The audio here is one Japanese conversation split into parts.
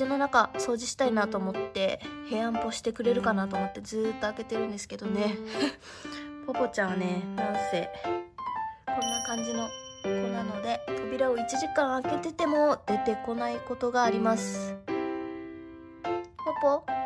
ジの中掃除したいなと思って部屋んぽしてくれるかなと思ってずーっと開けてるんですけどね。ポポちゃんはねなんせこんな感じの子なので扉を1時間開けてても出てこないことがあります。ポポ？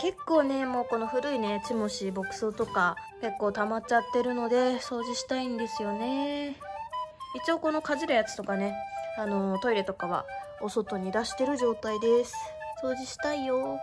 結構ねもうこの古いねチモシー牧草とか結構溜まっちゃってるので掃除したいんですよね。一応このかじるやつとかねあのトイレとかはお外に出してる状態です。掃除したいよ。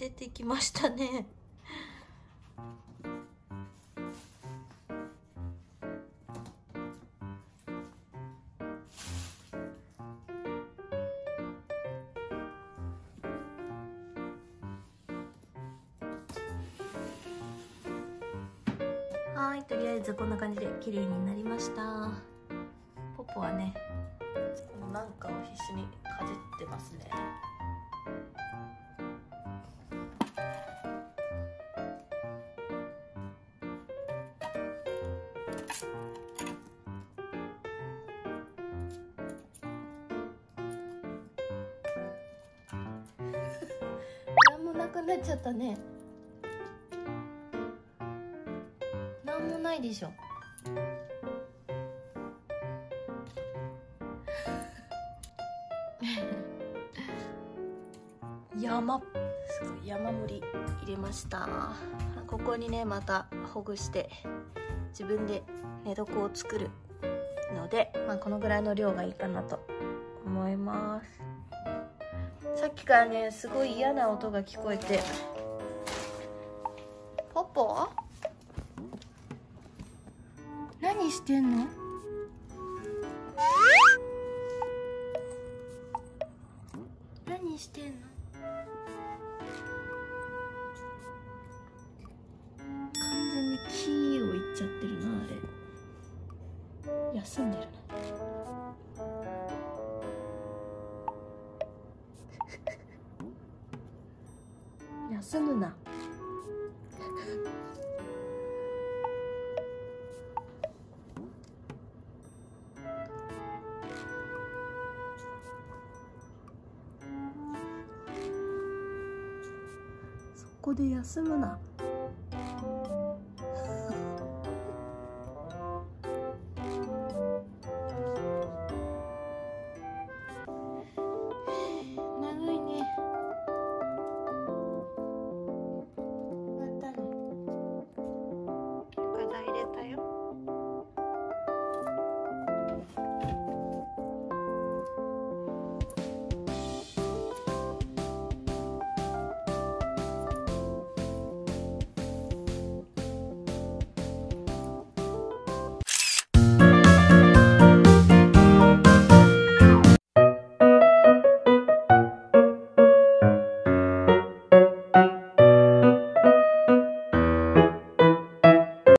出てきましたね。はいとりあえずこんな感じで綺麗になりました。ポポはねこのなんかを必死にかじってますね。なくなっちゃったね。なんもないでしょ。山。すごい山盛り入れました。ここにねまたほぐして自分で寝床を作るので、まあ、このぐらいの量がいいかなと思います。さっきからねすごい嫌な音が聞こえて。ポポ？何してんの？何してんの？完全にキーをいっちゃってるなあれ。休んでるな。休むな。そこで休むな。